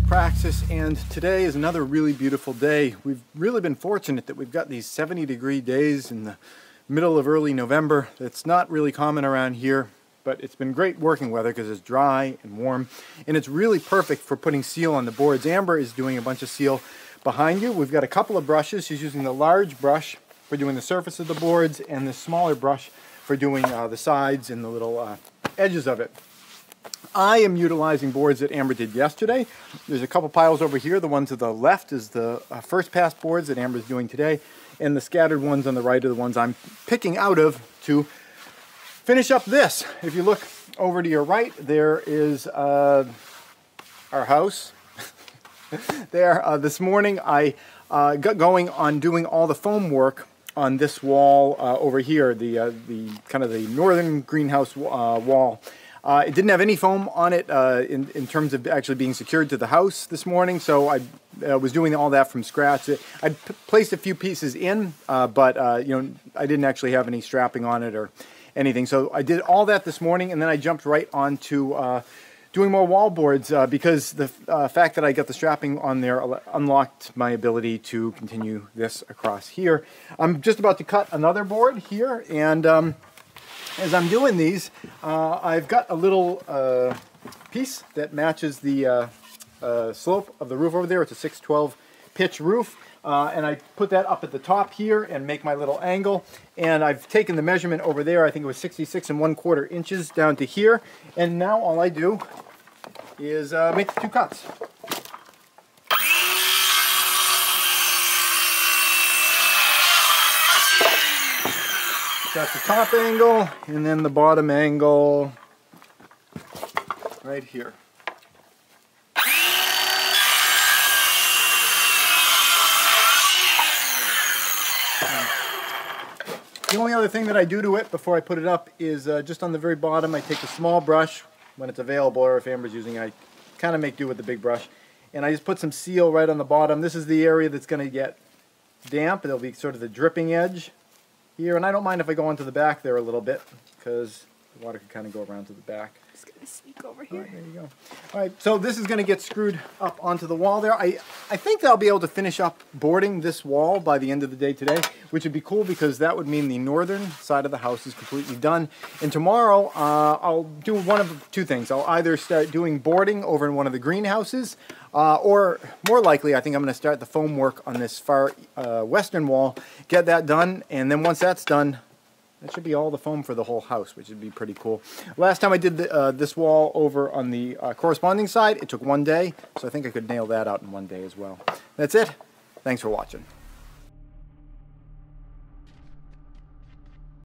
Praxis and today is another really beautiful day. We've really been fortunate that we've got these 70 degree days in the middle of early November. It's not really common around here, but it's been great working weather because it's dry and warm and it's really perfect for putting seal on the boards. Amber is doing a bunch of seal behind you. We've got a couple of brushes. She's using the large brush for doing the surface of the boards and the smaller brush for doing uh, the sides and the little uh, edges of it. I am utilizing boards that Amber did yesterday. There's a couple piles over here. The ones to the left is the uh, first pass boards that Amber's doing today, and the scattered ones on the right are the ones I'm picking out of to finish up this. If you look over to your right, there is uh, our house. there, uh, this morning I uh, got going on doing all the foam work on this wall uh, over here, the, uh, the kind of the northern greenhouse wall. Uh, it didn't have any foam on it uh, in, in terms of actually being secured to the house this morning, so I uh, was doing all that from scratch. I placed a few pieces in, uh, but uh, you know I didn't actually have any strapping on it or anything. So I did all that this morning, and then I jumped right onto uh, doing more wall boards because the fact that I got the strapping on there unlocked my ability to continue this across here. I'm just about to cut another board here, and um, as I'm doing these, uh, I've got a little uh, piece that matches the uh, uh slope of the roof over there. It's a 612 pitch roof. Uh, and I put that up at the top here and make my little angle. And I've taken the measurement over there, I think it was 66 and one quarter inches down to here. And now all I do is uh, make the two cuts. Got the top angle and then the bottom angle right here. The only other thing that I do to it before I put it up is uh, just on the very bottom I take a small brush when it's available or if Amber's using it I kind of make do with the big brush and I just put some seal right on the bottom. This is the area that's going to get damp. It'll be sort of the dripping edge here, and I don't mind if I go onto the back there a little bit, because the water can kind of go around to the back. Just gonna sneak over here. Right, there you go. All right, so this is going to get screwed up onto the wall there. I, I think they'll be able to finish up boarding this wall by the end of the day today, which would be cool because that would mean the northern side of the house is completely done. And tomorrow, uh, I'll do one of two things. I'll either start doing boarding over in one of the greenhouses, uh, or more likely, I think I'm going to start the foam work on this far uh, western wall, get that done, and then once that's done, that should be all the foam for the whole house, which would be pretty cool. Last time I did the, uh, this wall over on the uh, corresponding side, it took one day, so I think I could nail that out in one day as well. That's it. Thanks for watching.